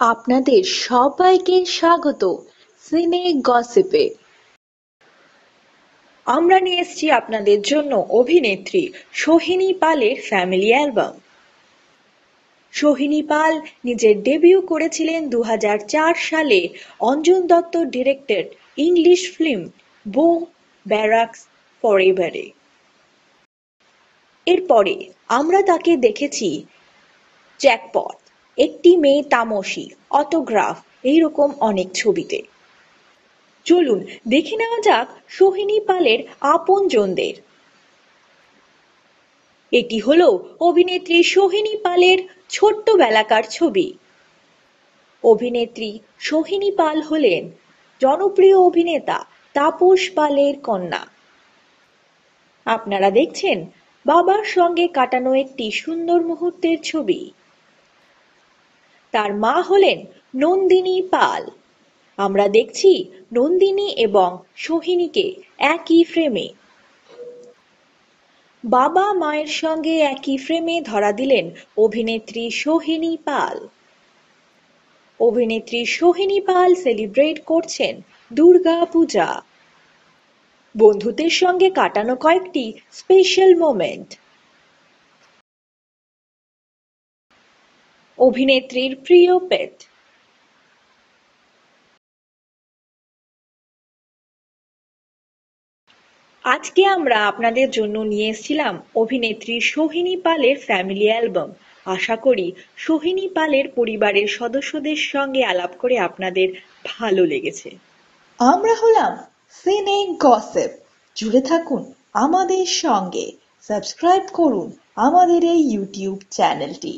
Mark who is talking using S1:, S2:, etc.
S1: আপনাদের সবাইকে স্বাগত সিনে গসিপে। আমরা নিয়ে এসেছি আপনাদের জন্য অভিনেত্রী সোহিনী পালের ফ্যামিলি অ্যালবাম। সোহিনী পাল নিজের ডেবিউ করেছিলেন দু হাজার চার সালে Anjan Dutta directed English film Bow Barracks ফরএভারে। এরপরে আমরা তাকে দেখেছি জ্যাকপট। একটি মেয়ে তামসী, অটোগ্রাফ, এইরকম অনেক ছবিতে। চলুন, দেখে নেওয়া যাক সোহিনী পালের আপনজনদের। এটি হল অভিনেত্রী সোহিনী পালের ছোট্টবেলাকার ছবি। অভিনেত্রী সোহিনী পাল হলেন জনপ্রিয় অভিনেতা তাপস পালের কন্যা। আপনারা দেখছেন বাবার সঙ্গে কাটানো একটি সুন্দর মুহূর্তের ছবি। তার মা হলেন নন্দিনী পাল। আমরা দেখছি নন্দিনী এবং সোহিনীকে একই ফ্রেমে বাবা মায়ের সঙ্গে একই ফ্রেমে ধরা দিলেন অভিনেত্রী সোহিনী পাল। অভিনেত্রী সোহিনী পাল সেলিব্রেট করছেন দুর্গা পূজা। বন্ধুদের সঙ্গে কাটানো কয়েকটি স্পেশাল মোমেন্ট অভিনেত্রীর প্রিয় পেট। আজকে আমরা আপনাদের জন্য নিয়ে এসেছিলাম অভিনেত্রী সোহিনী পালের ফ্যামিলি অ্যালবাম। আশা করি সোহিনী পালের পরিবারের সদস্যদের সঙ্গে আলাপ করে আপনাদের ভালো লেগেছে। আমরা হলাম সিনে গসেপ। জুড়ে থাকুন আমাদের সঙ্গে। সাবস্ক্রাইব করুন আমাদের এই ইউটিউব চ্যানেলটি।